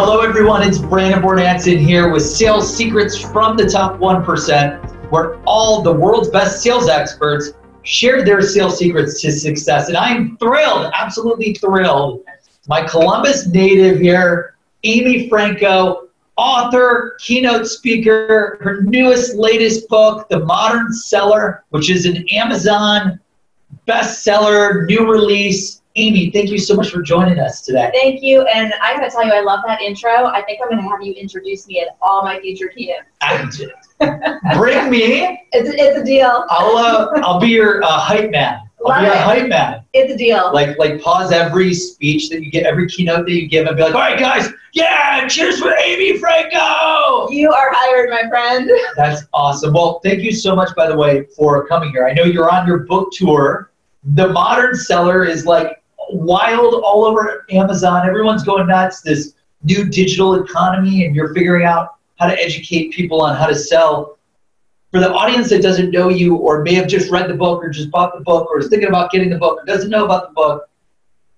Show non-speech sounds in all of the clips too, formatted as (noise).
Hello, everyone. It's Brandon Bornancin here with Sales Secrets from the Top 1%, where all the world's best sales experts share their sales secrets to success. And I'm thrilled, absolutely thrilled. My Columbus native here, Amy Franko, author, keynote speaker, her newest, latest book, The Modern Seller, which is an Amazon bestseller, new release. Amy, thank you so much for joining us today. Thank you, and I gotta tell you, I love that intro. I think I'm gonna have you introduce me at all my future keynotes. Bring me. It's a, it's a deal. I'll uh, I'll be your uh, hype man. I'll Love be your it. hype man. It's a deal. Like like pause every speech that you get, every keynote that you give, and be like, all right, guys, yeah, cheers for Amy Franko. You are hired, my friend. That's awesome. Well, thank you so much, by the way, for coming here. I know you're on your book tour. The Modern Seller is like wild all over Amazon. Everyone's going nuts. This new digital economy, and you're figuring out how to educate people on how to sell. For the audience that doesn't know you, or may have just read the book, or just bought the book, or is thinking about getting the book, or doesn't know about the book,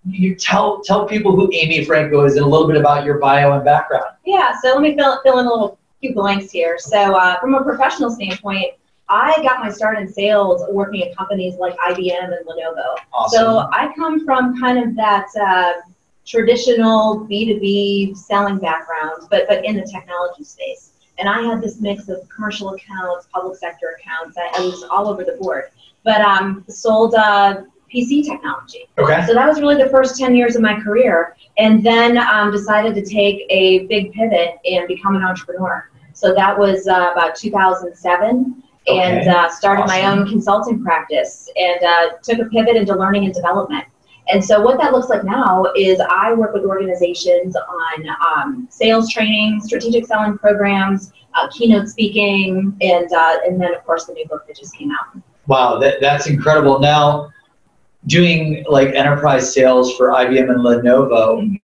you tell tell people who Amy Franko is and a little bit about your bio and background. Yeah, so let me fill, fill in a little few blanks here. So, uh, from a professional standpoint, I got my start in sales working at companies like IBM and Lenovo. Awesome. So I come from kind of that uh, traditional B2B selling background, but, but in the technology space. And I had this mix of commercial accounts, public sector accounts. I, I was all over the board. But um, sold uh, PC technology. okay. So that was really the first 10 years of my career. And then um, decided to take a big pivot and become an entrepreneur. So that was uh, about 2007 and uh, started my own consulting practice and uh, took a pivot into learning and development. And so what that looks like now is I work with organizations on um, sales training, strategic selling programs, uh, keynote speaking, and uh, and then of course the new book that just came out. Wow, that, that's incredible. Now, doing like enterprise sales for IBM and Lenovo,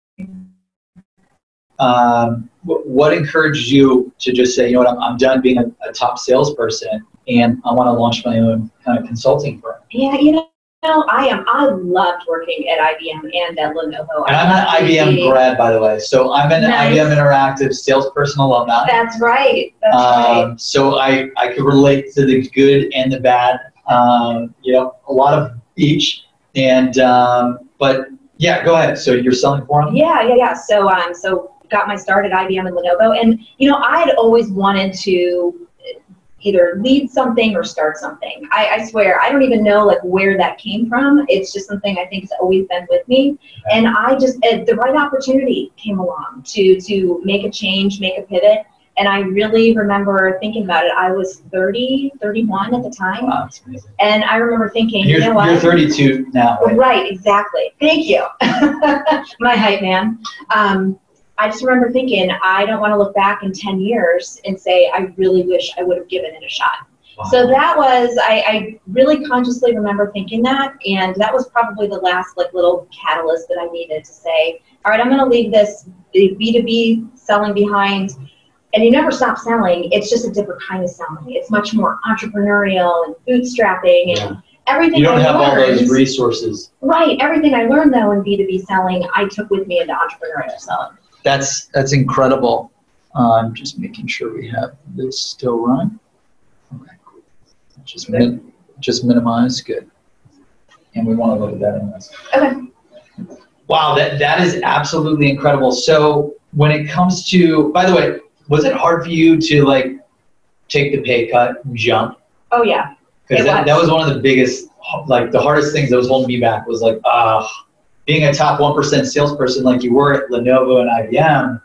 um, what encouraged you to just say, you know what, I'm, I'm done being a, a top salesperson and I want to launch my own kind of consulting firm? Yeah, you know, I am. I loved working at IBM and at Lenovo. And I'm an IBM grad, by the way. So I'm an Nice. IBM Interactive salesperson alumni. That's right. That's right. Um, so I, I could relate to the good and the bad. Um, you know, a lot of each. And um, but yeah, go ahead. So you're selling for them? Yeah, yeah, yeah. So, um, so got my start at IBM and Lenovo, and you know, I had always wanted to either lead something or start something. I, I swear, I don't even know like where that came from. It's just something I think has always been with me, and I just uh, the right opportunity came along to to make a change, make a pivot. And I really remember thinking about it. I was 30, 31 at the time. Wow. And I remember thinking, And you're, you know what? you're 32 now. Right? Right, exactly. Thank you. (laughs) My hype man. Um, I just remember thinking, I don't want to look back in 10 years and say, I really wish I would have given it a shot. Wow. So that was, I, I really consciously remember thinking that. And that was probably the last like little catalyst that I needed to say, all right, I'm going to leave this B2B selling behind. And you never stop selling. It's just a different kind of selling. It's much more entrepreneurial and bootstrapping and Yeah. everything. you don't I have all those resources. Right. Everything I learned though in B2B selling, I took with me into entrepreneurial selling. That's that's incredible. I'm just making sure we have this still running. Okay, cool. Just min- just minimize. Good. And we want to look at that in this. Okay. Wow, that, that is absolutely incredible. So when it comes to, by the way, was it hard for you to like take the pay cut and jump? Oh yeah. Because that, was. that was one of the biggest, like the hardest things that was holding me back was like, uh, being a top 1% salesperson like you were at Lenovo and IBM,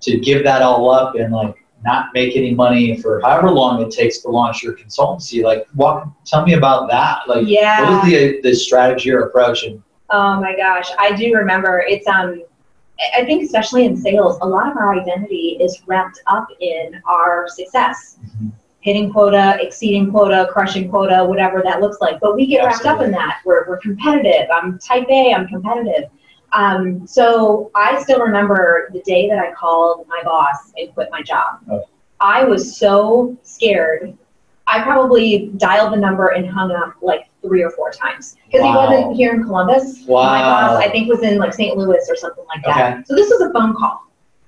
to give that all up and like not make any money for however long it takes to launch your consultancy. Like, walk, tell me about that. Like, Yeah. what was the, the strategy or approach? And Oh my gosh. I do remember it's um I- think especially in sales, a lot of our identity is wrapped up in our success. Mhm. Hitting quota, exceeding quota, crushing quota, whatever that looks like. But we get wrapped up in that. We're, we're competitive. I'm type A, I'm competitive. Um, so I still remember the day that I called my boss and quit my job. Oh. I was so scared. I probably dialed the number and hung up like three or four times because Wow. he wasn't here in Columbus. Wow. My boss, I think, was in like St. Louis or something like that. Okay. So this was a phone call.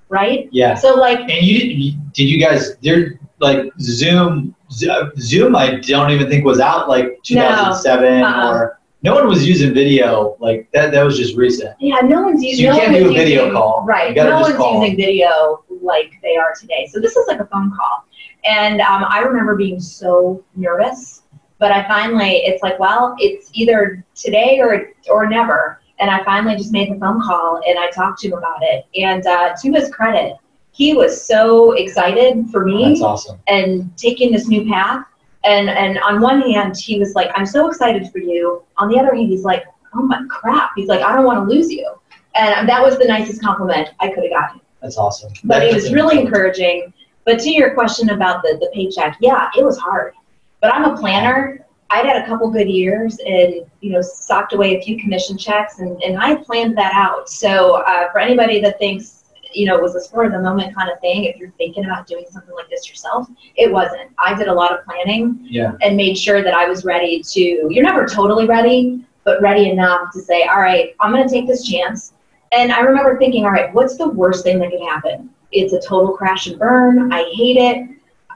right? Yeah. So like, And you, you did you guys there like Zoom Zoom I don't even think was out like 2007 Uh-uh. or no one was using video like that that was just recent. yeah, no one's So using. you no can't do a video using- call. Right. No one's call. using video like they are today. So this is like a phone call, and um, I remember being so nervous. But I finally, it's like, well, it's either today or or never. And I finally just made the phone call and I talked to him about it. And uh, to his credit, he was so excited for me That's awesome. and taking this new path. And and on one hand, he was like, "I'm so excited for you." On the other hand, he's like, "Oh my crap!" He's like, "I don't want to lose you." And that was the nicest compliment I could have gotten. That's awesome. But That's was really encouraging. But to your question about the the paycheck, yeah, it was hard. But I'm a planner. I'd had a couple good years and you know socked away a few commission checks and, and I planned that out. So uh, for anybody that thinks you know it was a spur of the moment kind of thing, if you're thinking about doing something like this yourself, it wasn't. I did a lot of planning Yeah. and made sure that I was ready to. You're never totally ready, but ready enough to say, all right, I'm going to take this chance. And I remember thinking, all right, what's the worst thing that could happen? It's a total crash and burn. I hate it.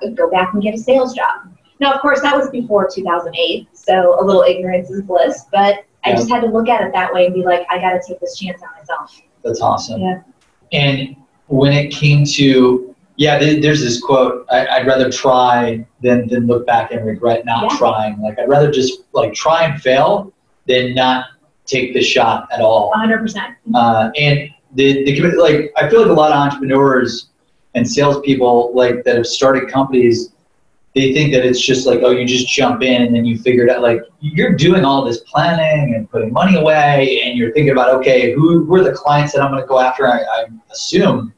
I'd go back and get a sales job. Now, of course, that was before 2008, so a little ignorance is bliss. But I just had to look at it that way and be like, I got to take this chance on myself. That's awesome. Yeah. And when it came to, yeah, there's this quote: I, "I'd rather try than than look back and regret not Yeah. trying. Like I'd rather just like try and fail than not take the shot at all." 100%. Uh, and the, the like I feel like a lot of entrepreneurs and salespeople like that have started companies, they think that it's just like oh you just jump in and then you figure it out. Like you're doing all this planning and putting money away, and you're thinking about okay who who are the clients that I'm going to go after. I, I assume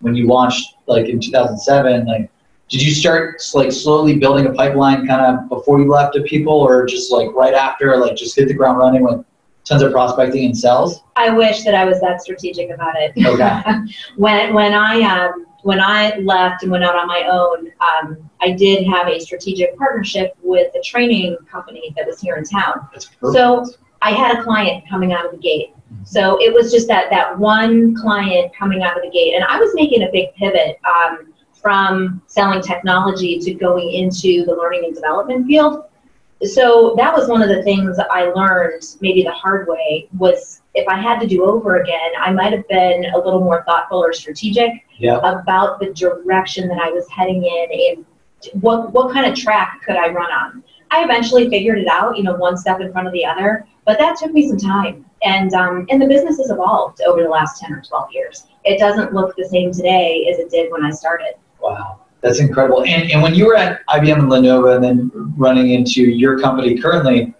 when you launched like in 2007, like did you start like slowly building a pipeline kind of before you left to people, or just like right after, like just hit the ground running with tons of prospecting and sales? I wish that I was that strategic about it. Okay. (laughs) when when I um, when I left and went out on my own, um, I did have a strategic partnership with a training company that was here in town. So I had a client coming out of the gate. So it was just that that one client coming out of the gate, and I was making a big pivot um, from selling technology to going into the learning and development field. So that was one of the things I learned, maybe the hard way, was if I had to do over again, I might have been a little more thoughtful or strategic Yeah. about the direction that I was heading in and what what kind of track could I run on. I eventually figured it out, you know, one step in front of the other, but that took me some time. And um, and the business has evolved over the last ten or twelve years. It doesn't look the same today as it did when I started. Wow, that's incredible. And, and when you were at IBM and Lenovo and then running into your company currently,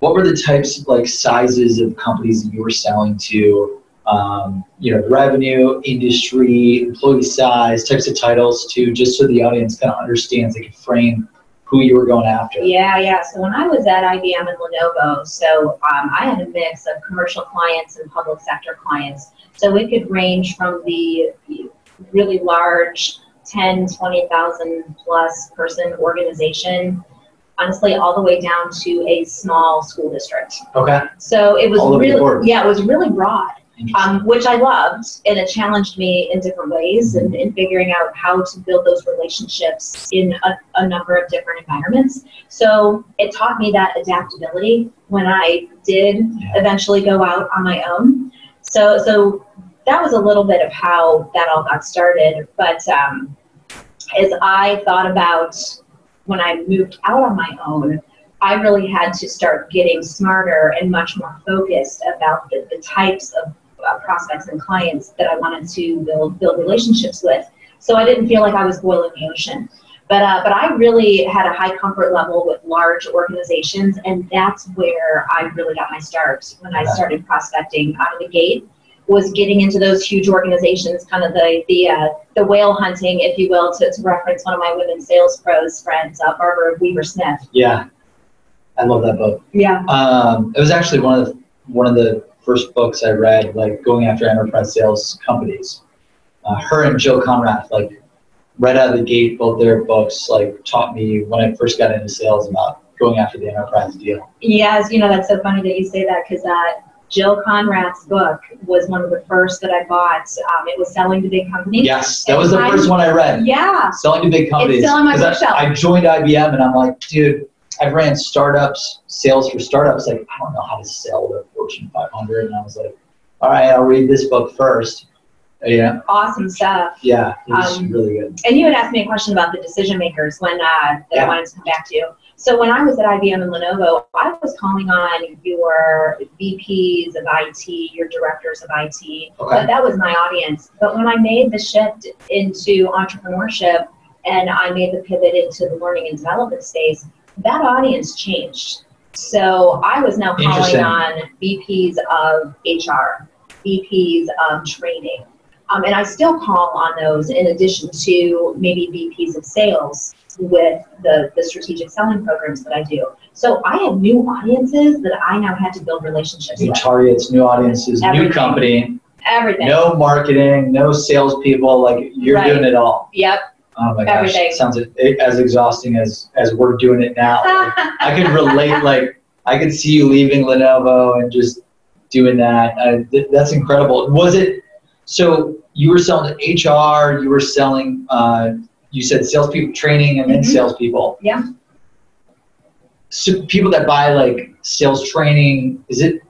what were the types like sizes of companies that you were selling to? Um, you know, revenue, industry, employee size, types of titles too, just so the audience kind of understands, they can frame who you were going after. Yeah, yeah. So when I was at IBM and Lenovo, so um, I had a mix of commercial clients and public sector clients. So it could range from the really large 10, 20,000 plus person organization, honestly, all the way down to a small school district. Okay. So it was All really, yeah, it was really broad. Um, which I loved, and it challenged me in different ways and in figuring out how to build those relationships in a, a number of different environments. So it taught me that adaptability when I did eventually go out on my own. So so that was a little bit of how that all got started. But um, as I thought about when I moved out on my own, I really had to start getting smarter and much more focused about the, the types of uh, prospects and clients that I wanted to build build relationships with. So I didn't feel like I was boiling the ocean. But uh, but I really had a high comfort level with large organizations, and that's where I really got my start when I started prospecting out of the gate. Was getting into those huge organizations, kind of the the uh, the whale hunting, if you will, to, to reference one of my women sales pros friends, uh, Barbara Weaver Smith. Yeah. I love that book. Yeah. Um, it was actually one of the one of the first books I read, like going after enterprise sales companies. Uh, her and Jill Konrath, like right out of the gate, both their books like taught me when I first got into sales about going after the enterprise deal. Yes, you know that's so funny that you say that because uh, Jill Konrath's book was one of the first that I bought. Um, it was selling to big companies. Yes, that was the first one I read. Yeah. Selling to big companies. It's still on my 'Cause I- bookshelf. I joined IBM and I'm like, dude, I've ran startups, sales for startups. Like, I don't know how to sell to Fortune 500. And I was like, all right, I'll read this book first. Yeah, Awesome stuff. yeah, it was Um, really good. And you had asked me a question about the decision makers when uh, that Yeah. I wanted to come back to. So when I was at IBM and Lenovo, I was calling on your VPs of IT, your directors of IT. Okay. But that was my audience. But when I made the shift into entrepreneurship and I made the pivot into the learning and development space, that audience changed. So I was now calling on VPs of HR, VPs of training. Um, and I still call on those in addition to maybe VPs of sales with the, the strategic selling programs that I do. So I have new audiences that I now had to build relationships New with. targets, new audiences, new company, Everything. no marketing, no salespeople. Like, you're Right. doing it all. Yep. Oh my gosh, Everything. sounds as exhausting as as we're doing it now. I could relate. (laughs) Like I could see you leaving Lenovo and just doing that. Uh, th- that's incredible. Was it? So you were selling to HR. You were selling. Uh, you said salespeople training and then Mhm. salespeople. Yeah. So people that buy like sales training, is it?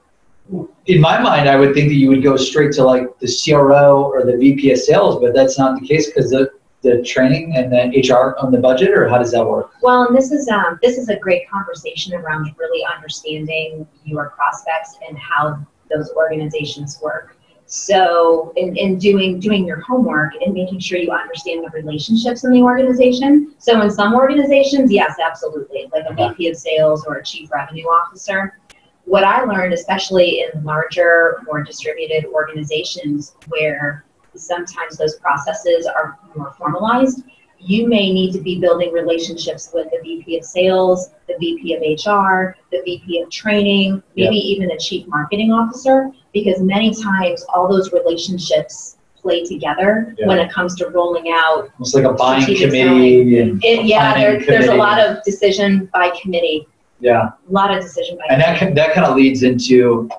In my mind, I would think that you would go straight to like the CRO or the VP of sales, but that's not the case because the the training and then HR on the budget, or how does that work? Well, and this is um, this is a great conversation around really understanding your prospects and how those organizations work. So, in, in doing doing your homework and making sure you understand the relationships in the organization. So, in some organizations, yes, absolutely, like a VP of sales or a chief revenue officer. What I learned, especially in larger, more distributed organizations, where sometimes those processes are more formalized, you may need to be building relationships with the VP of sales, the VP of HR, the VP of training, maybe even the chief marketing officer, because many times all those relationships play together Yeah. when it comes to rolling out. It's like a buying committee and It, yeah, there, there's a lot of decision by committee, yeah, a lot of decision by and committee. that that kind of leads into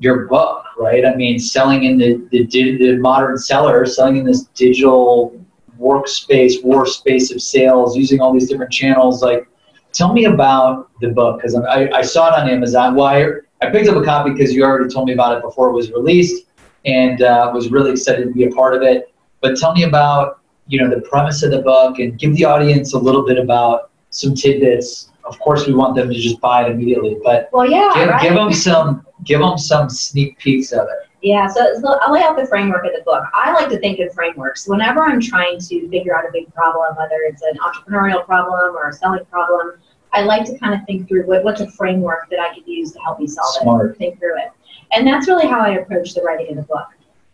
your book, right? I mean, selling in the the, the modern seller, selling in this digital workspace, war space of sales, using all these different channels. Like, tell me about the book because I, I saw it on Amazon. Well, I, I picked up a copy because you already told me about it before it was released, and uh, was really excited to be a part of it. But tell me about you know the premise of the book and give the audience a little bit about some tidbits. Of course, we want them to just buy it immediately, but Well, yeah, give, right? give them some give them some sneak peeks of it. Yeah, so, so I'll lay out the framework of the book. I like to think in frameworks. Whenever I'm trying to figure out a big problem, whether it's an entrepreneurial problem or a selling problem, I like to kind of think through what, what's a framework that I could use to help me solve Smart. it, think through it. And that's really how I approach the writing of the book.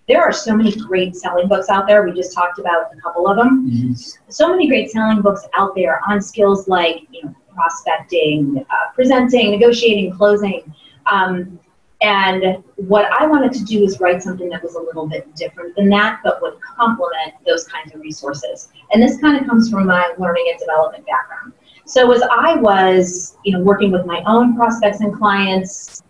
There are so many great selling books out there. We just talked about a couple of them. Mm-hmm. So many great selling books out there on skills like you know prospecting, uh, presenting, negotiating, closing. Um, and what I wanted to do is write something that was a little bit different than that, but would complement those kinds of resources. And this kind of comes from my learning and development background. So as I was, you know, working with my own prospects and clients,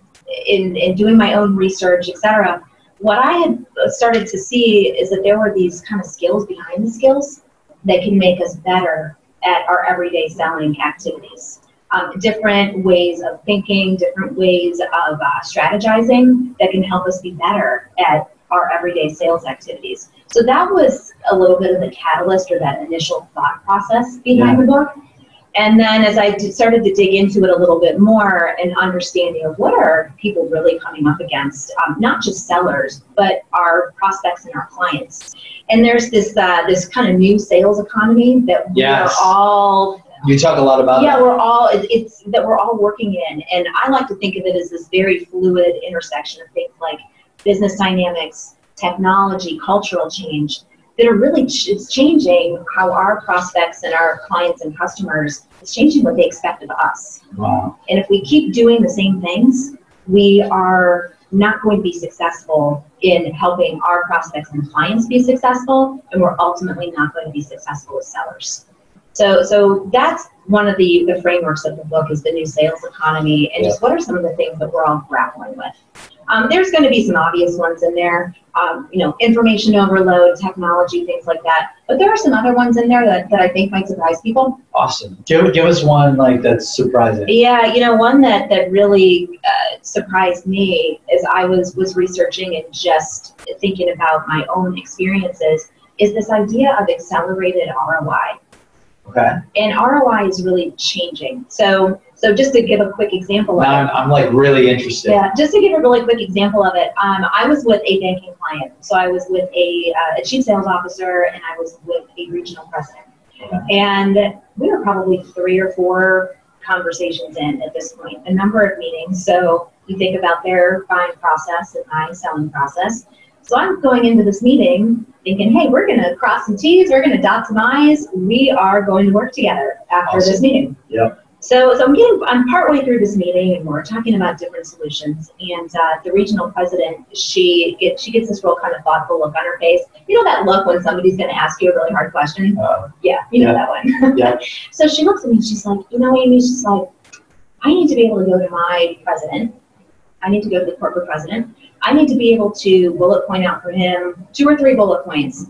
in, in doing my own research, etc., what I had started to see is that there were these kind of skills behind the skills that can make us better at our everyday selling activities um, different ways of thinking, different ways of uh, strategizing that can help us be better at our everyday sales activities. So that was a little bit of the catalyst or that initial thought process behind the book. And then as I did, started to dig into it a little bit more and understanding of what are people really coming up against, um, not just sellers, but our prospects and our clients. And there's this uh, this kind of new sales economy that we are all You talk a lot about yeah, it. we're all it, it's that we're all working in, and I like to think of it as this very fluid intersection of things like business dynamics, technology, cultural change that are really ch- it's changing how our prospects and our clients and customers it's changing what they expect of us. Wow. And if we keep doing the same things, we are not going to be successful in helping our prospects and clients be successful, and we're ultimately not going to be successful as sellers. So, so that's one of the, the frameworks of the book is the new sales economy, and just what are some of the things that we're all grappling with. Um, there's going to be some obvious ones in there, um, you know, information overload, technology, things like that. But there are some other ones in there that, that I think might surprise people. Awesome. Give, give us one like that's surprising. Yeah, you know, one that that really uh, surprised me is I was was researching and just thinking about my own experiences is this idea of accelerated ROI. Okay. And ROI is really changing. So so just to give a quick example Now of I'm, I'm like really interested. Yeah, just to give a really quick example of it, um, I was with a banking client. So I was with a, uh, a chief sales officer and I was with a regional president. Okay. And we were probably three or four conversations in at this point, a number of meetings. So you think about their buying process and my selling process. So I'm going into this meeting thinking, hey, we're going to cross some T's, we're going to dot some I's, we are going to work together after this meeting. Yep. So, so I'm getting, I'm partway through this meeting and we're talking about different solutions. And uh, the regional president, she get, she gets this real kind of thoughtful look on her face. You know that look when somebody's going to ask you a really hard question? Uh, Yeah, you know Yeah. that one. (laughs) Yeah. So she looks at me and she's like, you know, Amy, she's like, I need to be able to go to my president. I need to go to the corporate president. I need to be able to bullet point out for him two or three bullet points.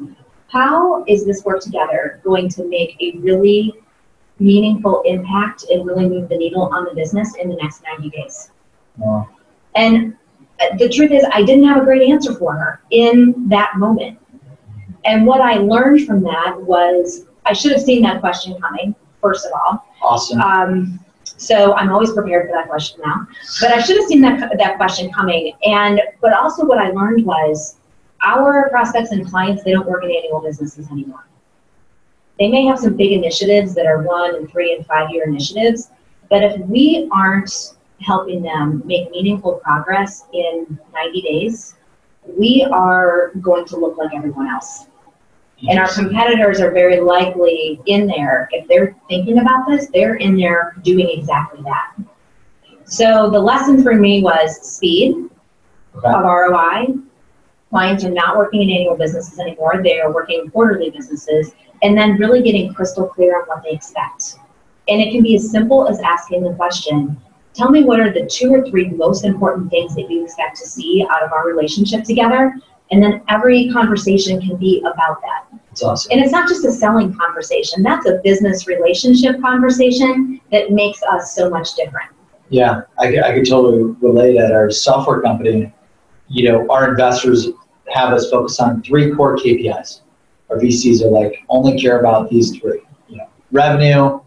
How is this work together going to make a really meaningful impact and really move the needle on the business in the next 90 days? And uh, the truth is, I didn't have a great answer for her in that moment. And what I learned from that was I should have seen that question coming, first of all. awesome. Um, so I'm always prepared for that question now. But I should have seen that, that question coming. And, but also what I learned was our prospects and clients, they don't work in annual businesses anymore. They may have some big initiatives that are one and three and five year initiatives, but if we aren't helping them make meaningful progress in 90 days, we are going to look like everyone else. And our competitors are very likely in there, if they're thinking about this, they're in there doing exactly that. So the lesson for me was speed Okay. of ROI. Clients are not working in annual businesses anymore, they are working in quarterly businesses, and then really getting crystal clear on what they expect. And it can be as simple as asking the question, tell me what are the two or three most important things that you expect to see out of our relationship together? And then every conversation can be about that. That's awesome. And it's not just a selling conversation, that's a business relationship conversation that makes us so much different. Yeah, I, could- I could totally relate at our software company. You know, our investors have us focus on three core KPIs. Our VCs are like, only care about these three, you know, revenue,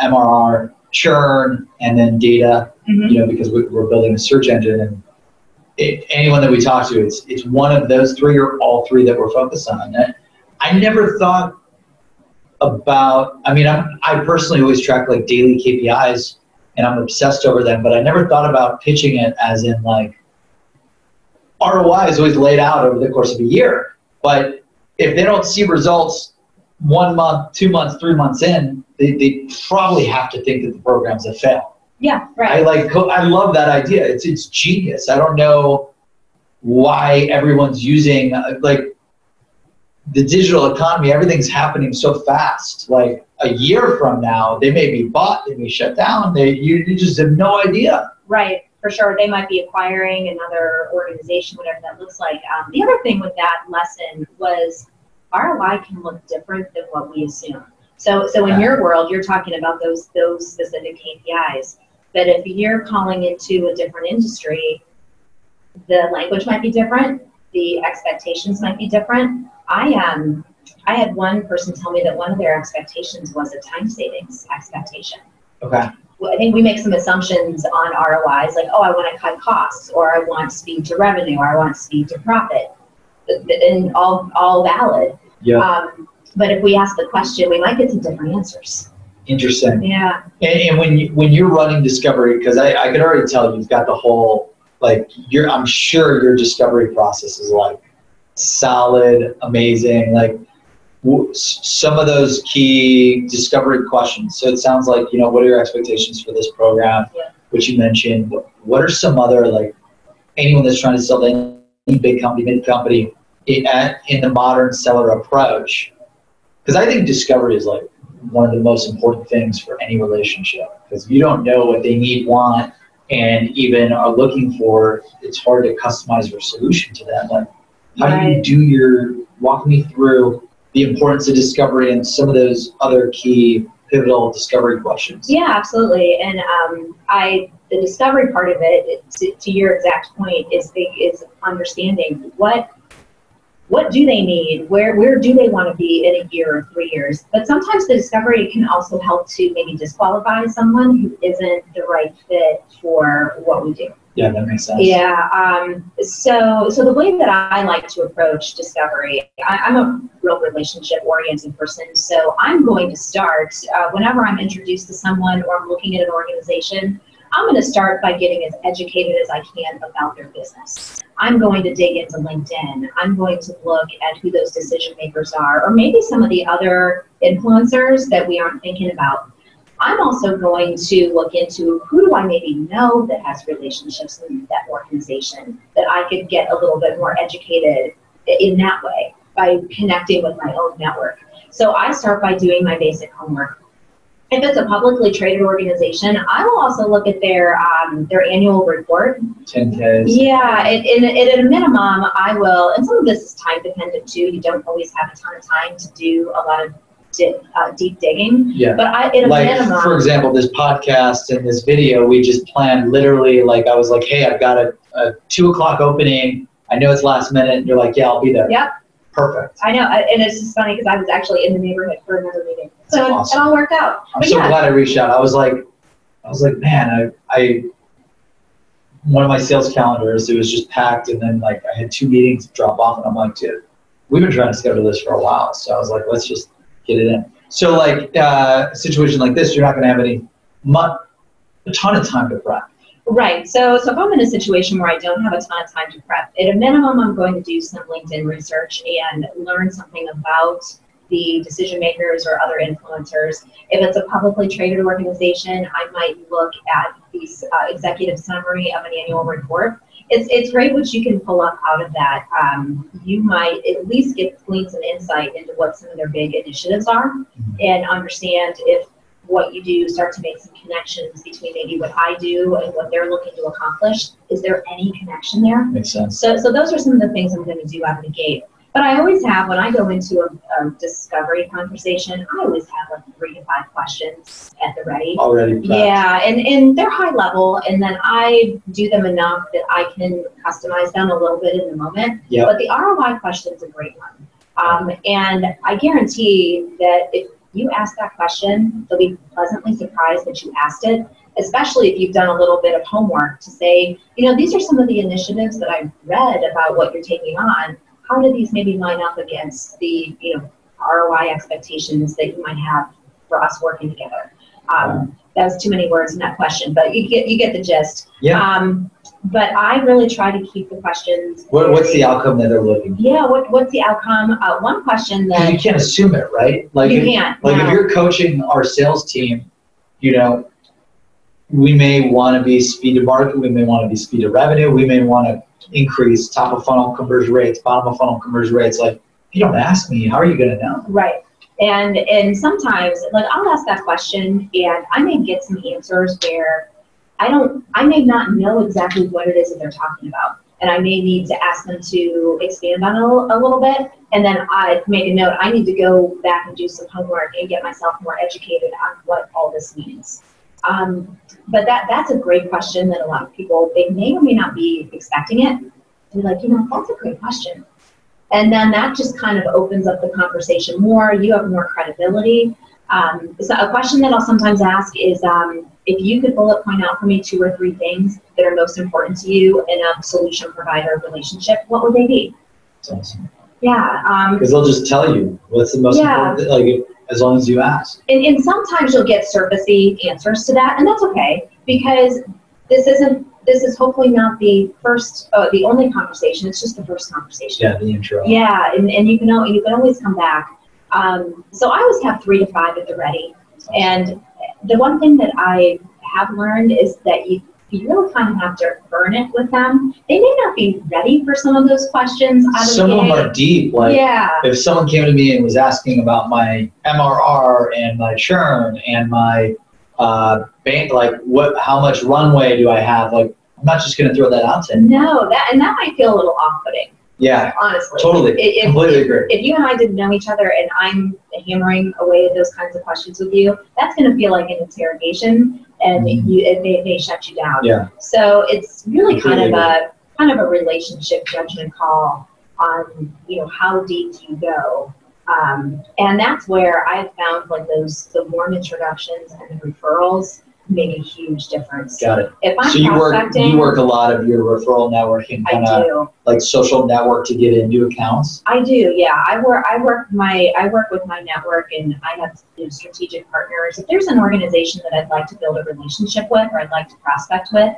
MRR, churn, and then data, Mhm. you know, because we, we're building a search engine and it, anyone that we talk to, it's, it's one of those three or all three that we're focused on. And I never thought about, I mean, I'm, I personally always track like daily KPIs and I'm obsessed over them, but I never thought about pitching it as in like ROI is always laid out over the course of a year. But if they don't see results one month, two months, three months in, they, they probably have to think that the program's a fail. Yeah, right. I like I love that idea. It's it's genius. I don't know why everyone's using uh, like the digital economy. Everything's happening so fast. Like a year from now, they may be bought, they may shut down. They you, you just have no idea. Right, for sure. They might be acquiring another organization, whatever that looks like. Um, the other thing with that lesson was ROI can look different than what we assume. So, so in your world, you're talking about those those specific KPIs. But if you're calling into a different industry, the language might be different, the expectations might be different. I um, I had one person tell me that one of their expectations was a time savings expectation. Okay. Well, I think we make some assumptions on ROIs, like, oh, I want to cut costs, or I want speed to revenue, or I want speed to profit, and all all valid. Yeah. Um, but if we ask the question, we might get some different answers. Interesting. Yeah. And, and when you when you're running discovery, because I, I could already tell you've got the whole like you're I'm sure your discovery process is like solid, amazing. Like w- some of those key discovery questions. So it sounds like you know what are your expectations for this program, Yeah. which you mentioned. What- What are some other like anyone that's trying to sell any big company, mid company in, at- in the modern seller approach? Because I think discovery is like one of the most important things for any relationship because if you don't know what they need, want, and even are looking for, it's hard to customize your solution to them. Like, how do you do your, walk me through the importance of discovery and some of those other key pivotal discovery questions? Yeah, absolutely. And um, I, the discovery part of it, to, to your exact point, is the, is understanding what what do they need, where where do they want to be in a year or three years. But sometimes the discovery can also help to maybe disqualify someone who isn't the right fit for what we do. Yeah, that makes sense. Yeah. Um, so, so the way that I like to approach discovery, I, I'm a real relationship oriented person. So I'm going to start uh, whenever I'm introduced to someone or I'm looking at an organization. I'm going to start by getting as educated as I can about their business. I'm going to dig into LinkedIn. I'm going to look at who those decision makers are, or maybe some of the other influencers that we aren't thinking about. I'm also going to look into who do I maybe know that has relationships in that organization that I could get a little bit more educated in that way by connecting with my own network. So I start by doing my basic homework. If it's a publicly traded organization, I will also look at their um, their annual report 10Ks. yeah, and, and, and at a minimum, I will, and some of this is time dependent too. You don't always have a ton of time to do a lot of di- uh, deep digging. Yeah. But I, at a Like, minimum, for example, this podcast and this video, we just planned literally, like, I was like, hey, I've got a, a two o'clock opening. I know it's last minute. And you're like, yeah, I'll be there. Yep. Perfect. I know, and it's just funny because I was actually in the neighborhood for another meeting, so it- awesome. it all worked out. I'm But so yeah, glad I reached out. I was like, I was like, man, I, I, one of my sales calendars, it was just packed, and then like I had two meetings drop off, and I'm like, dude, we've been trying to schedule this for a while, so I was like, let's just get it in. So like uh, a situation like this, you're not going to have any, mu- a ton of time to prep. Right. So, so if I'm in a situation where I don't have a ton of time to prep, at a minimum, I'm going to do some LinkedIn research and learn something about the decision makers or other influencers. If it's a publicly traded organization, I might look at the uh, executive summary of an annual report. It's, it's great what you can pull up out of that. Um, you might at least get glean some insight into what some of their big initiatives are and understand if what you do start to make some connections between maybe what I do and what they're looking to accomplish. Is there any connection there? Makes sense. So, so those are some of the things I'm going to do out of the gate. But I always have, when I go into a, a discovery conversation, I always have like three to five questions at the ready. Already prepped. Yeah, and, and they're high level, and then I do them enough that I can customize them a little bit in the moment. Yep. But the ROI question is a great one. Um, and I guarantee that if you ask that question, they'll be pleasantly surprised that you asked it, especially if you've done a little bit of homework to say, you know, these are some of the initiatives that I've read about what you're taking on. How do these maybe line up against the, you know, ROI expectations that you might have for us working together? Um, that was too many words in that question, but you get you get the gist. Yeah. Um, but I really try to keep the questions. What, what's the outcome that they're looking for? Yeah. What what's the outcome? Uh, one question that you can't assume it, right? Like, you if, can't. like no. if you're coaching our sales team, you know, we may want to be speed to market, we may want to be speed to revenue, we may want to increase top of funnel conversion rates, bottom of funnel conversion rates. Like, if you don't ask me, how are you going to know? Right. And and sometimes like I'll ask that question and I may get some answers where I don't I may not know exactly what it is that they're talking about. And I may need to ask them to expand on it a, little- a little bit. And then I make a note, I need to go back and do some homework and get myself more educated on what all this means. Um, but that that's a great question that a lot of people they may or may not be expecting it. They're like, you know, that's a great question. And then that just kind of opens up the conversation more. You have more credibility. Um, so a question that I'll sometimes ask is um, if you could bullet point out for me two or three things that are most important to you in a solution provider relationship, what would they be? Awesome. Yeah. Um, Because they'll just tell you what's the most Yeah. important, like, as long as you ask. and, and sometimes you'll get surfacey answers to that, and that's okay because this isn't. This is hopefully not the first, uh, the only conversation. It's just the first conversation. Yeah, the intro. Yeah, and, and you can you can always come back. Um, so I always have three to five at the ready. And the one thing that I have learned is that you you really kind of have to earn it with them. They may not be ready for some of those questions Some of them are deep, like, yeah, if someone came to me and was asking about my MRR and my churn and my uh, ban- like what, how much runway do I have? Like, I'm not just going to throw that out to him. No, that and that might feel a little off-putting, Yeah, honestly. totally. If- Completely if, agree. if you and I didn't know each other and I'm hammering away at those kinds of questions with you, that's going to feel like an interrogation, and Mhm. you it may, may shut you down. Yeah. So it's really kind of Completely a kind of a relationship judgment call on you know how deep do you go, um, and that's where I've found like those the warm introductions and the referrals make a huge difference. Got it. If I'm So you work, you work a lot of your referral networking, kind of like social network to get into accounts. I do, yeah. I work. I work my. I work with my network, and I have you know, strategic partners. If there's an organization that I'd like to build a relationship with, or I'd like to prospect with,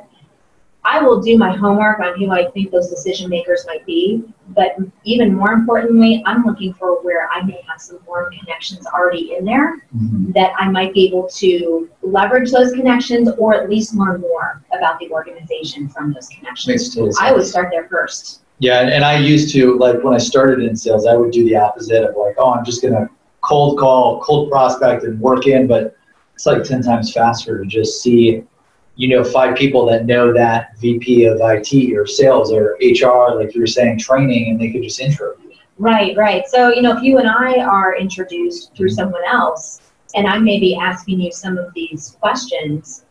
I will do my homework on who I think those decision makers might be. But even more importantly, I'm looking for where I may have some warm connections already in there mm-hmm. that I might be able to leverage those connections, or at least learn more about the organization from those connections. Makes total sense. I would start there first. Yeah, and, and I used to like when I started in sales, I would do the opposite of like, oh, I'm just gonna cold call, cold prospect, and work in. But it's like ten times faster to just see, you know, five people that know that VP of IT or sales or HR, like you were saying, training, and they could just intro. Right, right. So, you know, if you and I are introduced through mm-hmm. someone else, and I may be asking you some of these questions,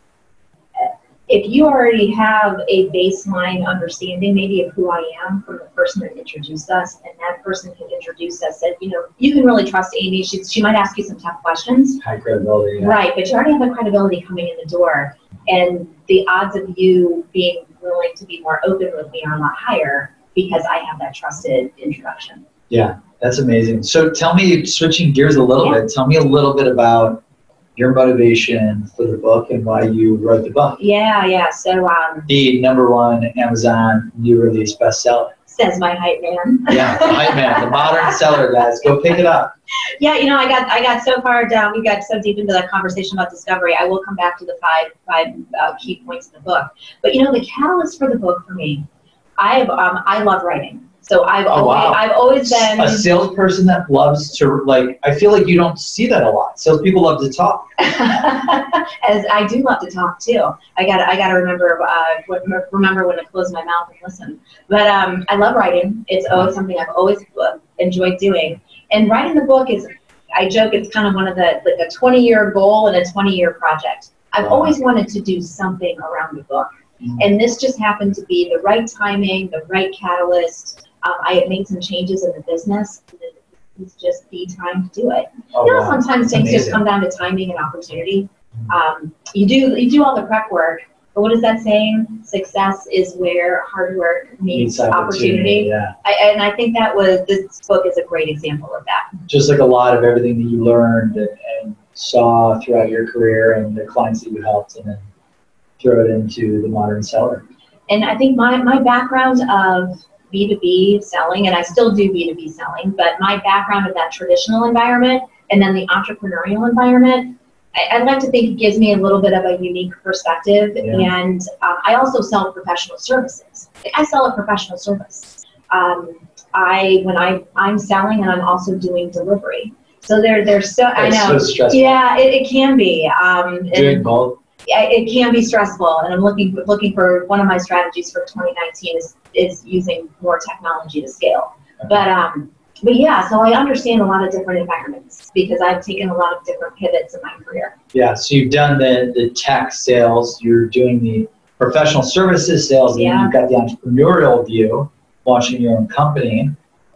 if you already have a baseline understanding, maybe of who I am from the person that introduced us, and that person can introduced us, said, you know, you can really trust Amy. She, she might ask you some tough questions, High credibility. Yeah. Right, but you already have the credibility coming in the door, and the odds of you being willing to be more open with me are a lot higher because I have that trusted introduction. Yeah, that's amazing. So tell me, switching gears a little Yeah. bit, tell me a little bit about your motivation for the book and why you wrote the book. Yeah, yeah. So um, The number one Amazon new release bestseller. Says my hype man. Yeah, hype man, the modern (laughs) seller, guys. Go pick it up. Yeah, you know, I got I got so far down. We got so deep into that conversation about discovery. I will come back to the five five uh, key points in the book. But you know, the catalyst for the book for me, I've um, I love writing. So I've Oh, always wow. I've always been A salesperson that loves to like. I feel like you don't see that a lot. Salespeople love to talk. (laughs) as I do love to talk too. I got I got to remember uh, remember when to close my mouth and listen. But um, I love writing. It's always something I've always uh, enjoyed doing. And writing the book is, I joke, it's kind of one of the like a 20 year goal and a 20 year project. I've Wow. always wanted to do something around the book, Mhm. and this just happened to be the right timing, the right catalyst. Um, I had made some changes in the business. and It was just the time to do it Oh, you know, wow. sometimes things just come down to timing and opportunity. Um, you do you do all the prep work, but what is that saying? Success is where hard work meets opportunity. Yeah, I, and I think that was this book is a great example of that. just like a lot of everything that you learned and, and saw throughout your career and the clients that you helped, and then throw it into the modern seller. And I think my, my background of B2B selling, and I still do B2B selling, but my background of that traditional environment and then the entrepreneurial environment, I, I'd like to think it gives me a little bit of a unique perspective. Yeah. And um, I also sell professional services. I sell a professional service. Um, I when I I'm selling and I'm also doing delivery. So there there's so I know. so stressful. Yeah, it, it can be. Um, Doing both. It can be stressful, and I'm looking looking for one of my strategies for 2019 is is using more technology to scale. But um, but yeah, so I understand a lot of different environments because I've taken a lot of different pivots in my career. Yeah, so you've done the, the tech sales, you're doing the professional services sales, and then Yeah. you've got the entrepreneurial view, launching your own company,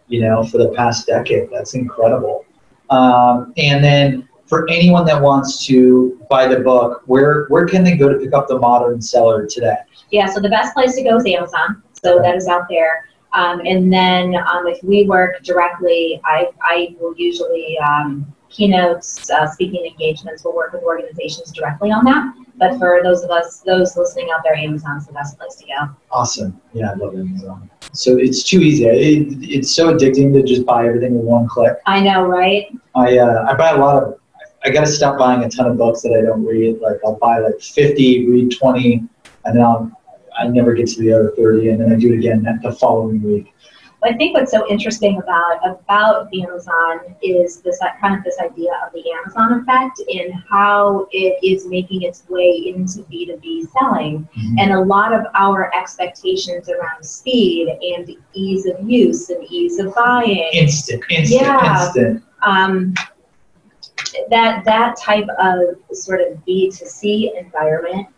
you know, for the past decade. That's incredible. Um, and then for anyone that wants to buy the book, where where can they go to pick up the modern seller today? Yeah, so the best place to go is Amazon. So that is out there. Um, and then um, if we work directly, I, I will usually um, keynotes, uh, speaking engagements, we'll work with organizations directly on that. But for those of us, those listening out there, Amazon's the best place to go. Awesome. Yeah, I love Amazon. So it's too easy. It, it's so addicting to just buy everything with one click. I know, right? I uh, I buy a lot of. I got to stop buying a ton of books that I don't read. Like I'll buy like 50, read 20, and then I'll, I never get to the other 30, and then I do it again the following week. Well, I think what's so interesting about about Amazon is this kind of this idea of the Amazon effect and how it is making its way into B2B selling. Mm-hmm. And a lot of our expectations around speed and ease of use and ease of buying. Instant, instant, yeah, instant. Um, that that type of sort of B2C environment,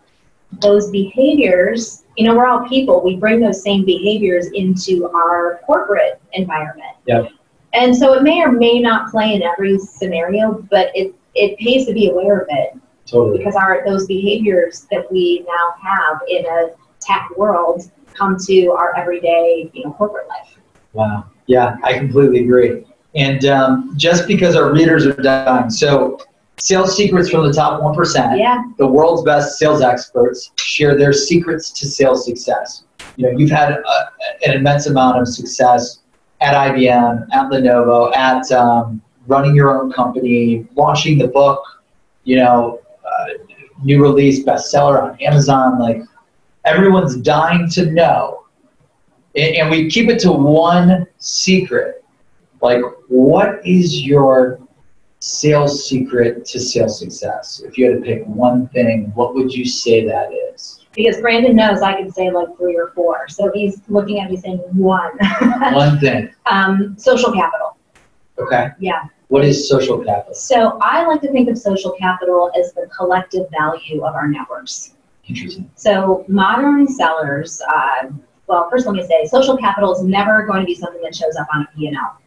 those behaviors you know, we're all people. We bring those same behaviors into our corporate environment. Yep. And so it may or may not play in every scenario, but it, it pays to be aware of it. Totally. Because our those behaviors that we now have in a tech world come to our everyday, you know, corporate life. Wow. Yeah, I completely agree. And um, just because our readers are dying, so Sales secrets from the top 1%. Yeah. The world's best sales experts share their secrets to sales success. You know, you've had a, an immense amount of success at IBM, at Lenovo, at um, running your own company, launching the book, you know, uh, new release, bestseller on Amazon. Like, everyone's dying to know. And, and we keep it to one secret. Like, what is your sales secret to sales success? If you had to pick one thing, what would you say that is? Because Brandon knows I can say like three or four. So he's looking at me saying one. (laughs) one thing. Um, social capital. Okay. Yeah. What is social capital? So I like to think of social capital as the collective value of our networks. Interesting. So modern sellers, uh, well, first let me say, social capital is never going to be something that shows up on a P&L.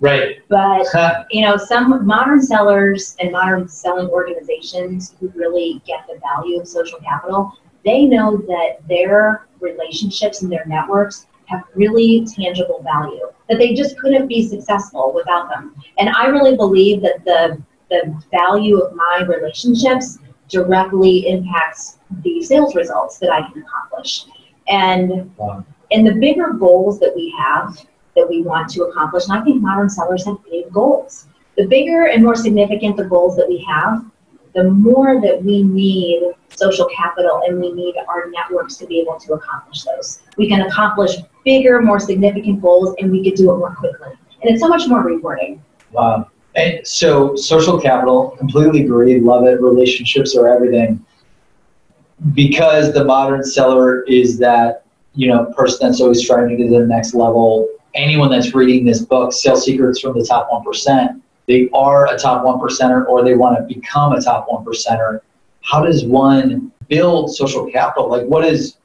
Right. But (laughs) you know, some modern sellers and modern selling organizations who really get the value of social capital, they know that their relationships and their networks have really tangible value. That they just couldn't be successful without them. And I really believe that the the value of my relationships directly impacts the sales results that I can accomplish. And wow. and the bigger goals that we have that we want to accomplish. And I think modern sellers have big goals. The bigger and more significant the goals that we have, the more that we need social capital and we need our networks to be able to accomplish those. We can accomplish bigger, more significant goals and we can do it more quickly. And it's so much more rewarding. Wow. And so social capital, completely agree, love it. Relationships are everything. Because the modern seller is that, you know, person that's always striving to get to the next level, anyone that's reading this book, Sales Secrets from the Top 1%, they are a top one percenter or they want to become a top one percenter. How does one build social capital? Like, what is,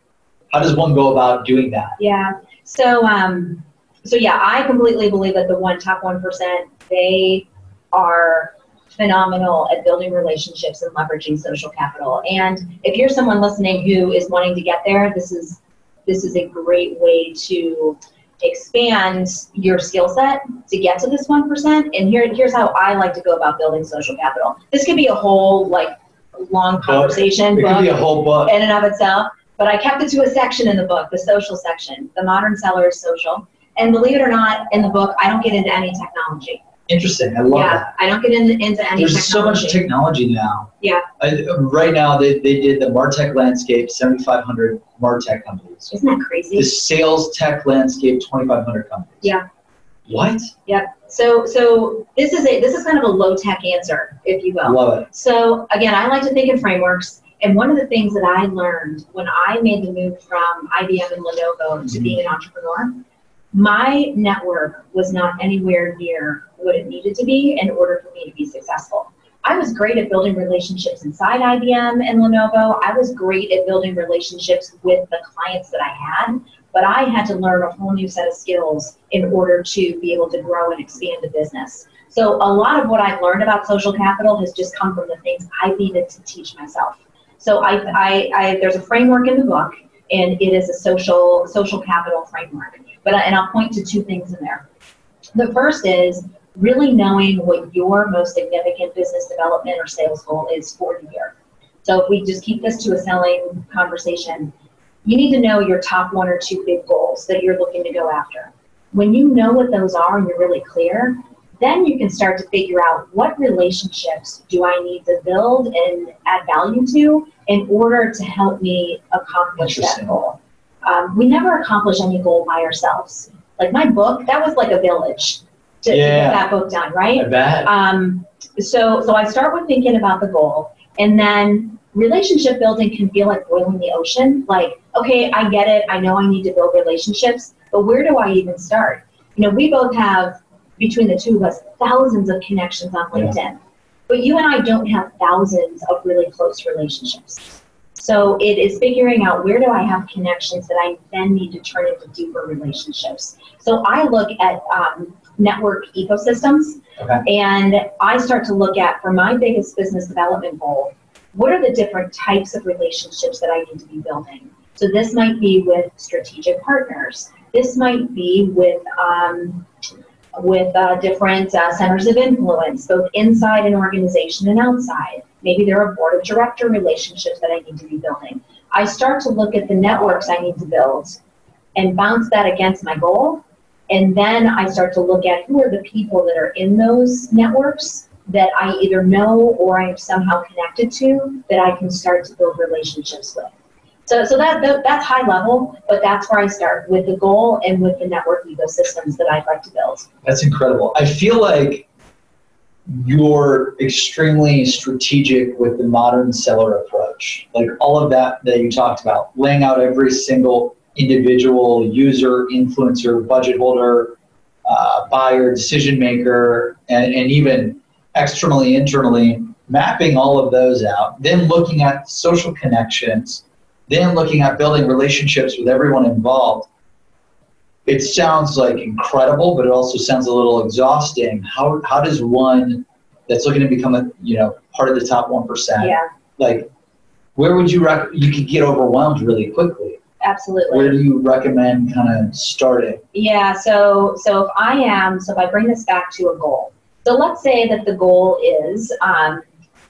how does one go about doing that? Yeah. So, um, so yeah, I completely believe that the one top one percent, they are phenomenal at building relationships and leveraging social capital. And if you're someone listening who is wanting to get there, this is this is a great way to expand your skill set to get to this 1%. And here, here's how I like to go about building social capital. This could be a whole like long conversation. It book could be a whole book. In and of itself. But I kept it to a section in the book, the social section, the modern seller is social. And believe it or not, in the book, I don't get into any technology. Interesting. I love yeah, that. I don't get into, into any There's technology. so much technology now. Yeah. I, right now, they, they did the MarTech landscape, 7,500 MarTech companies. Isn't that crazy? The sales tech landscape, 2,500 companies. Yeah. What? Yeah. So so this is a this is kind of a low tech answer, if you will. Love it. So again, I like to think in frameworks. And one of the things that I learned when I made the move from IBM and Lenovo mm-hmm. to being an entrepreneur my network was not anywhere near what it needed to be in order for me to be successful. I was great at building relationships inside IBM and Lenovo. I was great at building relationships with the clients that I had, but I had to learn a whole new set of skills in order to be able to grow and expand the business. So a lot of what I've learned about social capital has just come from the things I needed to teach myself. So I, I, I there's a framework in the book, and it is a social social capital framework. But and I'll point to two things in there. The first is really knowing what your most significant business development or sales goal is for the year. So if we just keep this to a selling conversation, you need to know your top one or two big goals that you're looking to go after. When you know what those are and you're really clear, then you can start to figure out what relationships do I need to build and add value to in order to help me accomplish that goal. Um, we never accomplish any goal by ourselves. Like my book, that was like a village to, to Yeah. get that book done, right? I bet. Um, so, so I start with thinking about the goal, and then relationship building can feel like boiling the ocean. Like, okay, I get it. I know I need to build relationships, but where do I even start? You know, we both have between the two of us thousands of connections on Yeah. LinkedIn, but you and I don't have thousands of really close relationships. So it is figuring out where do I have connections that I then need to turn into deeper relationships. So I look at um, network ecosystems and I start to look at, for my biggest business development goal, what are the different types of relationships that I need to be building? So this might be with strategic partners. This might be with um, with uh, different uh, centers of influence, both inside an organization and outside. Maybe there are board of director relationships that I need to be building. I start to look at the networks I need to build and bounce that against my goal. And then I start to look at who are the people that are in those networks that I either know or I'm somehow connected to that I can start to build relationships with. So, so that, that that's high level, but that's where I start with the goal and with the network ecosystems that I'd like to build. That's incredible. I feel like you're extremely strategic with the modern seller approach. Like all of that that you talked about, laying out every single individual user, influencer, budget holder, uh, buyer, decision maker, and, and even externally, internally, mapping all of those out, then looking at social connections, then looking at building relationships with everyone involved it sounds like incredible, but it also sounds a little exhausting. How how does one that's looking to become a you know part of the top one percent, Yeah, like where would you rec- you could get overwhelmed really quickly? Absolutely. Where do you recommend kind of starting? Yeah, so so if I am, so if I bring this back to a goal. So let's say that the goal is, um,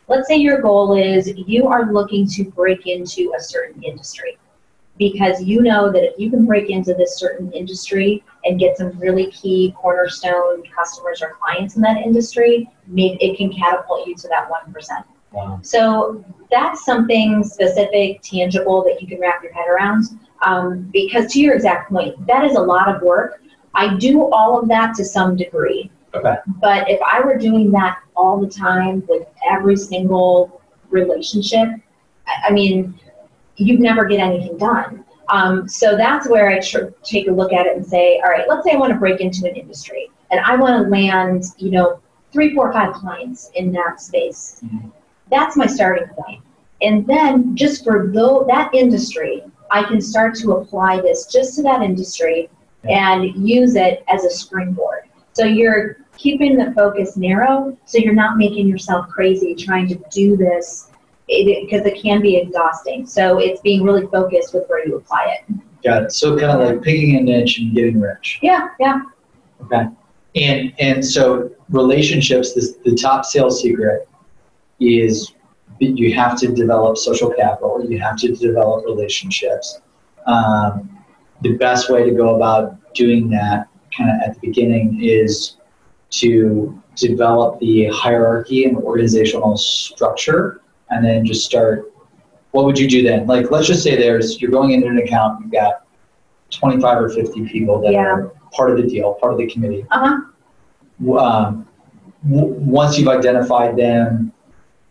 let's say your goal is you are looking to break into a certain industry because you know that if you can break into this certain industry and get some really key cornerstone customers or clients in that industry, maybe it can catapult you to that one percent. Wow. So that's something specific, tangible that you can wrap your head around. Um, because to your exact point, that is a lot of work. I do all of that to some degree. Okay. But if I were doing that all the time with every single relationship, I, I mean, you'd never get anything done. Um, so that's where I tr- take a look at it and say, all right, let's say I want to break into an industry and I want to land, you know, three, four, five clients in that space. Mhm. That's my starting point. And then just for though that industry, I can start to apply this just to that industry and use it as a springboard. So you're keeping the focus narrow, so you're not making yourself crazy trying to do this because it, can be exhausting. So it's being really focused with where you apply it. Got it. So kind of like picking a niche and getting rich. Yeah, yeah, Okay. And and so relationships, this, the top sales secret is you have to develop social capital. You have to develop relationships. Um, the best way to go about doing that, kind of at the beginning, is to develop the hierarchy and organizational structure, and then just start. What would you do then? Like, let's just say there's you're going into an account, you've got 25 or 50 people that Yeah. are part of the deal, part of the committee uh huh. um, w- once you've identified them,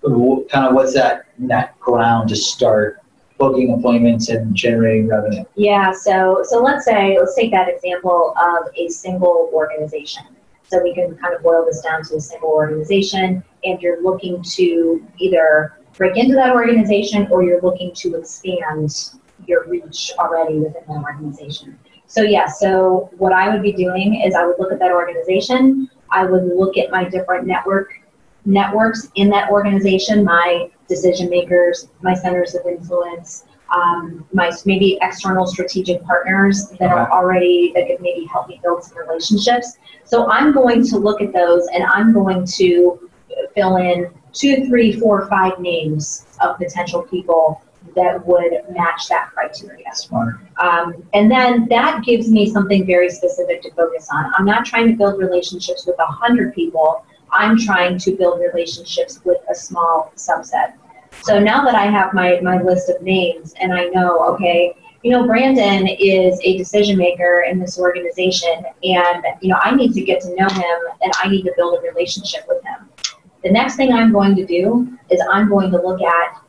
kind of what's that net ground to start booking appointments and generating revenue? Yeah, so so let's say let's take that example of a single organization. So we can kind of boil this down to a single organization, and you're looking to either break into that organization or you're looking to expand your reach already within that organization. So yeah, so what I would be doing is I would look at that organization. I would look at my different network networks in that organization, my decision makers, my centers of influence, um, my maybe external strategic partners that are already that could maybe help me build some relationships. So I'm going to look at those and I'm going to fill in two, three, four, five names of potential people that would match that criteria. Um, and then that gives me something very specific to focus on. I'm not trying to build relationships with a hundred people. I'm trying to build relationships with a small subset. So now that I have my, my list of names and I know, okay, you know, Brandon is a decision maker in this organization, and you know, I need to get to know him, and I need to build a relationship with him. The next thing I'm going to do is I'm going to look at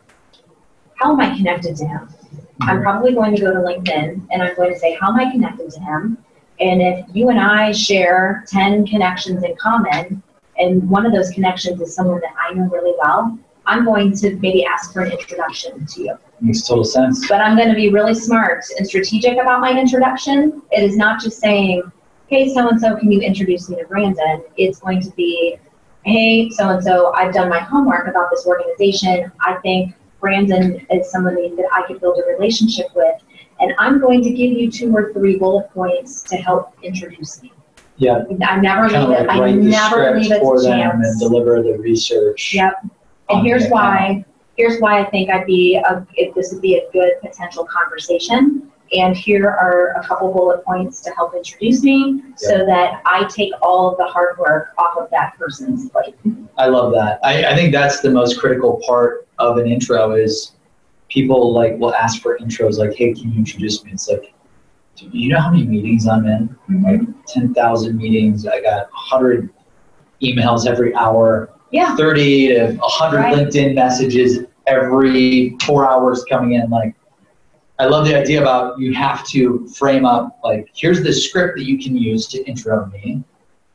how am I connected to him. I'm probably going to go to LinkedIn and I'm going to say, how am I connected to him? And if you and I share 10 connections in common, and one of those connections is someone that I know really well, I'm going to maybe ask for an introduction to you. Makes total sense. But I'm going to be really smart and strategic about my introduction. It is not just saying, hey, so and so, can you introduce me to Brandon? It's going to be, hey, so and so, I've done my homework about this organization. I think Brandon is somebody that I could build a relationship with. And I'm going to give you two or three bullet points to help introduce me. Yeah. I never Kind of leave like it. I write the never leave script it for to them chance. and deliver the research. Yep. And here's why, here's why I think I'd be, a, if this would be a good potential conversation. And here are a couple bullet points to help introduce me so that I take all of the hard work off of that person's plate. I love that. I, I think that's the most critical part of an intro is people like will ask for intros like, hey, can you introduce me? It's like, you know how many meetings I'm in? Mm-hmm. Like 10,000 meetings. I got 100 emails every hour, Yeah, 30 to 100 Right. LinkedIn messages every four hours coming in. Like, I love the idea about you have to frame up like, here's the script that you can use to intro me.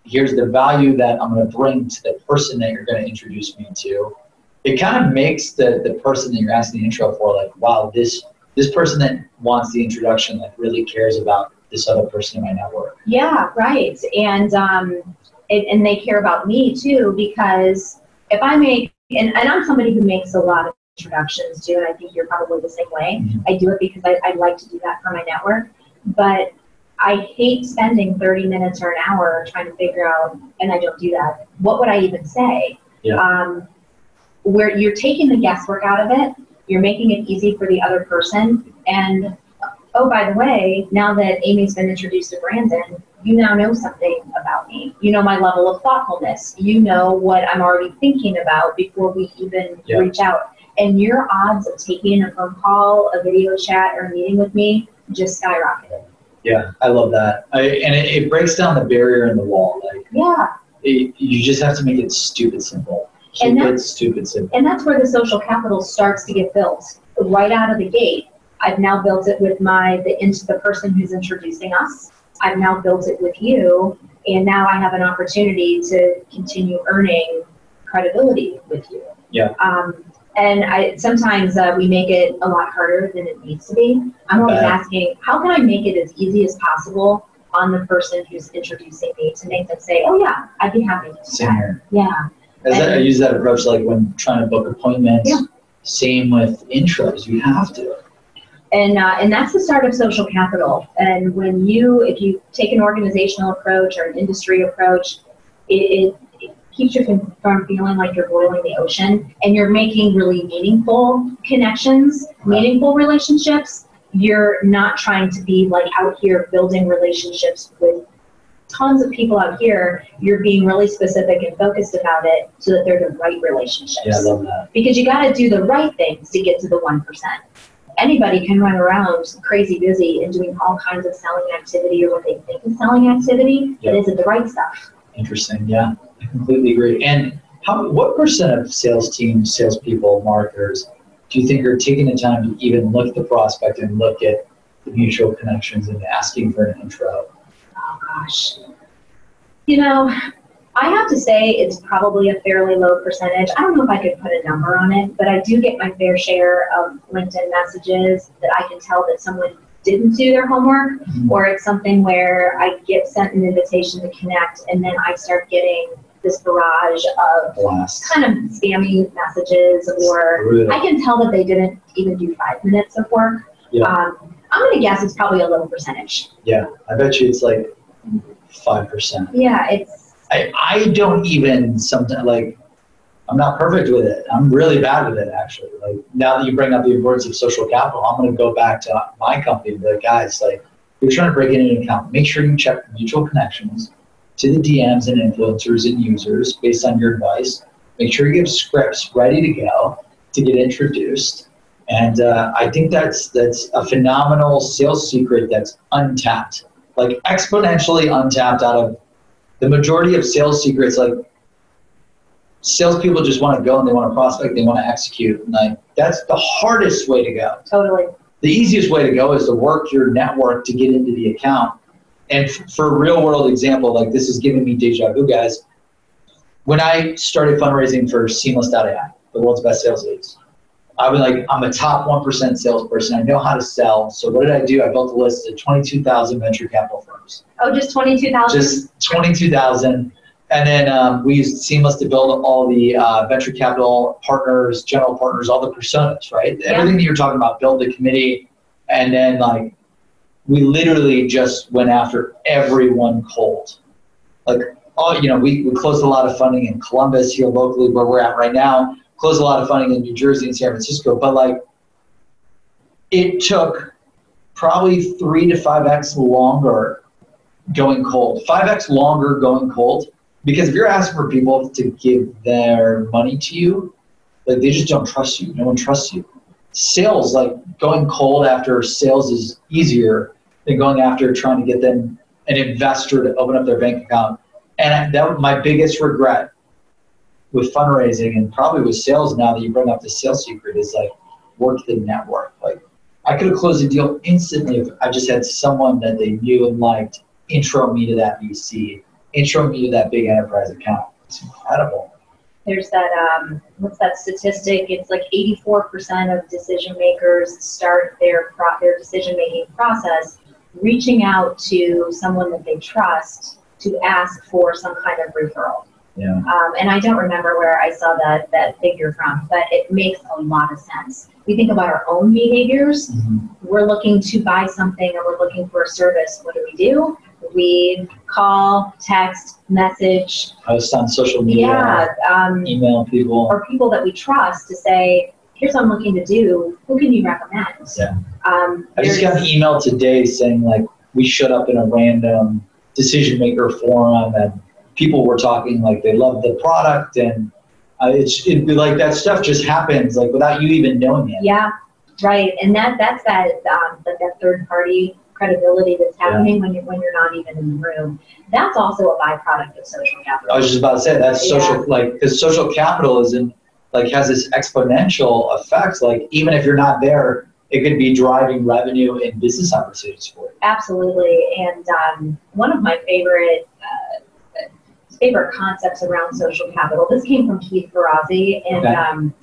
Here's the value that I'm going to bring to the person that you're going to introduce me to. It kind of makes the, the person that you're asking the intro for like, wow, this this person that wants the introduction like really cares about this other person in my network. yeah, right. And, um, and, and they care about me too, because if I make, and, and I'm somebody who makes a lot of introductions too, and I think you're probably the same way. Mhm. I do it because I, I like to do that for my network. But I hate spending 30 minutes or an hour trying to figure out, and I don't do that. What would I even say? Yeah. Um, where you're taking the guesswork out of it, you're making it easy for the other person. And oh, by the way, now that Amy's been introduced to Brandon, you now know something about me. You know my level of thoughtfulness. You know what I'm already thinking about before we even Yeah. reach out. And your odds of taking a phone call, a video chat, or a meeting with me just skyrocketed. Yeah, I love that. I, and it, it breaks down the barrier in the wall. Like Yeah. it, you just have to make it stupid simple. And Keep stupid simple. And that's where the social capital starts to get built right out of the gate. I've now built it with my the into the person who's introducing us. I've now built it with you, and now I have an opportunity to continue earning credibility with you. Yeah. Um, and I sometimes uh, we make it a lot harder than it needs to be. I'm always Bet. asking, how can I make it as easy as possible on the person who's introducing me to make them say, oh yeah, I'd be happy to do Same that. here. Yeah. As I, use that approach like when trying to book appointments. Yeah. Same with intros. You have to. And, uh, and that's the start of social capital. And when you, if you take an organizational approach or an industry approach, it, it, it keeps you from, from feeling like you're boiling the ocean and you're making really meaningful connections, Right. meaningful relationships. You're not trying to be like out here building relationships with tons of people out here. You're being really specific and focused about it so that they're the right relationships Yeah, I love that. because you got to do the right things to get to the 1%. Anybody can run around crazy busy and doing all kinds of selling activity or what they think is selling activity, Yeah. but is it the right stuff? Interesting. Yeah, I completely agree. And how? What percent of sales teams, salespeople, marketers, do you think are taking the time to even look at the prospect and look at the mutual connections and asking for an intro? Gosh. You know, I have to say it's probably a fairly low percentage. I don't know if I could put a number on it, but I do get my fair share of LinkedIn messages that I can tell that someone didn't do their homework or it's something where I get sent an invitation to connect and then I start getting this barrage of Blast. kind of spammy messages or. I can tell that they didn't even do five minutes of work. Yeah. Um, I'm gonna guess it's probably a low percentage. Yeah, I bet you it's like five percent. Yeah, it's I, I don't even sometimes like I'm not perfect with it. I'm really bad with it actually. Like now that you bring up the importance of social capital, I'm gonna go back to my company and be like, guys, like you're trying to break in an account, make sure you check the mutual connections to the DMs and influencers and users based on your advice. Make sure you have scripts ready to go to get introduced. And uh, I think that's that's a phenomenal sales secret that's untapped, like exponentially untapped out of the majority of sales secrets. Like salespeople just want to go and they want to prospect, they want to execute. And like that's the hardest way to go. Totally. The easiest way to go is to work your network to get into the account. And f- for a real world example, like this is giving me deja vu, guys. When I started fundraising for Seamless.ai, the world's best sales leads, I was like, I'm a top 1% salesperson. I know how to sell. So what did I do? I built a list of 22,000 venture capital firms. Oh, just 22,000? Just 22,000. And then um, we used Seamless to build all the uh, venture capital partners, general partners, all the personas, right? Yeah. Everything that you're talking about, build the committee. And then, like, we literally just went after everyone cold. Like, oh, you know, we, we closed a lot of funding in Columbus here locally where we're at right now, closed a lot of funding in New Jersey and San Francisco. But, like, it took probably three to 5x longer going cold. 5x longer going cold because if you're asking for people to give their money to you, like they just don't trust you. No one trusts you. Sales, like going cold after sales is easier than going after trying to get them an investor to open up their bank account. And that my biggest regret with fundraising and probably with sales now that you bring up the sales secret is like work the network. Like I could have closed a deal instantly if I just had someone that they knew and liked intro me to that VC intro me to that big enterprise account. It's incredible. There's that, um, what's that statistic? It's like 84% of decision makers start their, pro- their decision making process reaching out to someone that they trust to ask for some kind of referral. Yeah. Um, and I don't remember where I saw that, that figure from, but it makes a lot of sense. We think about our own behaviors. Mm-hmm. We're looking to buy something or we're looking for a service. What do we do? We call, text, message, Post on social media, yeah, um, email people. or people that we trust to say, here's what I'm looking to do. Who can you recommend? Yeah. Um, I just got an email today saying like we showed up in a random decision maker forum and people were talking like they love the product and uh, it's it'd be like that stuff just happens like without you even knowing it. Yeah, right. And that that's that um, that, that third party credibility that's happening when you're when you're not even in the room. That's also a byproduct of social capital. I was just about to say that's Yeah. social like because social capitalism like has this exponential effect. Like even if you're not there, it could be driving revenue and business opportunities for you. Absolutely. And um, one of my favorite favorite concepts around social capital. This came from Keith Ferrazzi, and Okay. um,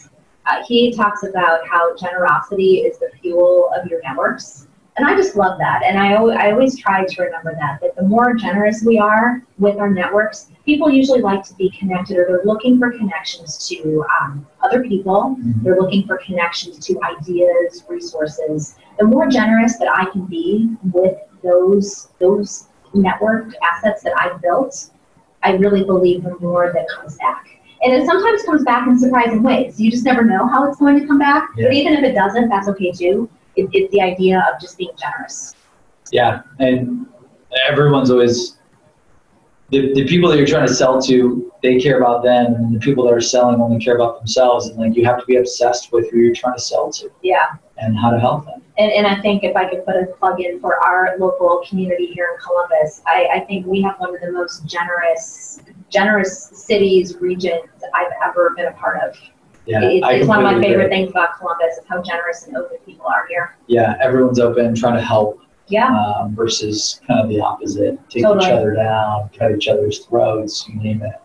uh, he talks about how generosity is the fuel of your networks. And I just love that. And I, I always try to remember that, that the more generous we are with our networks, people usually like to be connected or they're looking for connections to um, other people. They're looking for connections to ideas, resources. The more generous that I can be with those, those network assets that I've built, I really believe the more that comes back. And it sometimes comes back in surprising ways. You just never know how it's going to come back. Yeah. But even if it doesn't, that's okay too. It, it's the idea of just being generous. Yeah, and everyone's always the, the people that you're trying to sell to, they care about them, and the people that are selling only care about themselves. And like you have to be obsessed with who you're trying to sell to Yeah. and how to help them. And, and I think if I could put a plug in for our local community here in Columbus, I, I think we have one of the most generous, generous cities, regions I've ever been a part of. Yeah, it's, it's one of my favorite agree. things about Columbus is how generous and open people are here. Yeah, everyone's open, trying to help, Yeah, um, versus kind of the opposite, take Totally. each other down, cut each other's throats, you name it.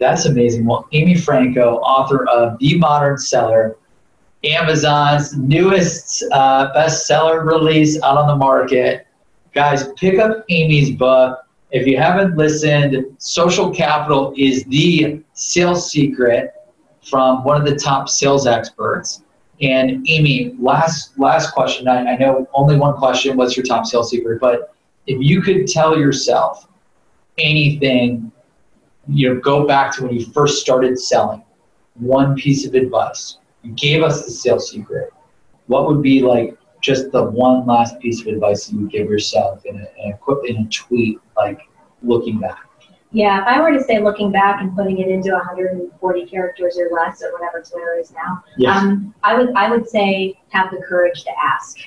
That's amazing. Well, Amy Franko, author of The Modern Seller, Amazon's newest uh, bestseller release out on the market. Guys, pick up Amy's book. If you haven't listened, Social Capital is the sales secret from one of the top sales experts. And Amy, last last question. I, I know only one question. What's your top sales secret? But if you could tell yourself anything, you know, go back to when you first started selling. One piece of advice. You gave us the sales secret. What would be like just the one last piece of advice that you would give yourself in a, in a, in a tweet, like looking back? Yeah, if I were to say looking back and putting it into 140 characters or less, or whatever Twitter is now, Yeah. um, I would I would say have the courage to ask.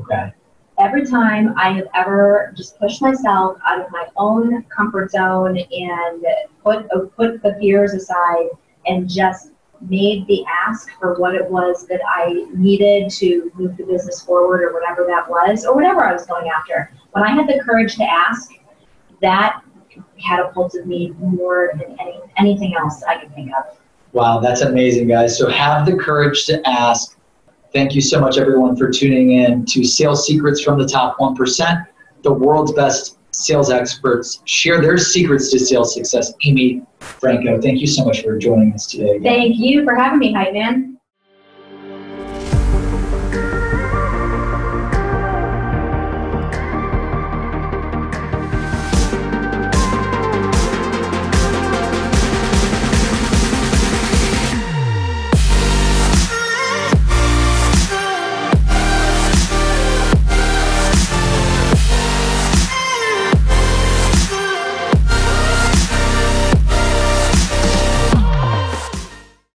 Okay. Every time I have ever just pushed myself out of my own comfort zone and put uh, put the fears aside and just made the ask for what it was that I needed to move the business forward or whatever that was or whatever I was going after. When I had the courage to ask, that catapulted me more than any, anything else I could think of. Wow, that's amazing, guys. So have the courage to ask. Thank you so much, everyone, for tuning in to Sales Secrets from the Top 1%. The world's best sales experts share their secrets to sales success. Amy Franko, thank you so much for joining us today. Thank you for having me, Hype Man.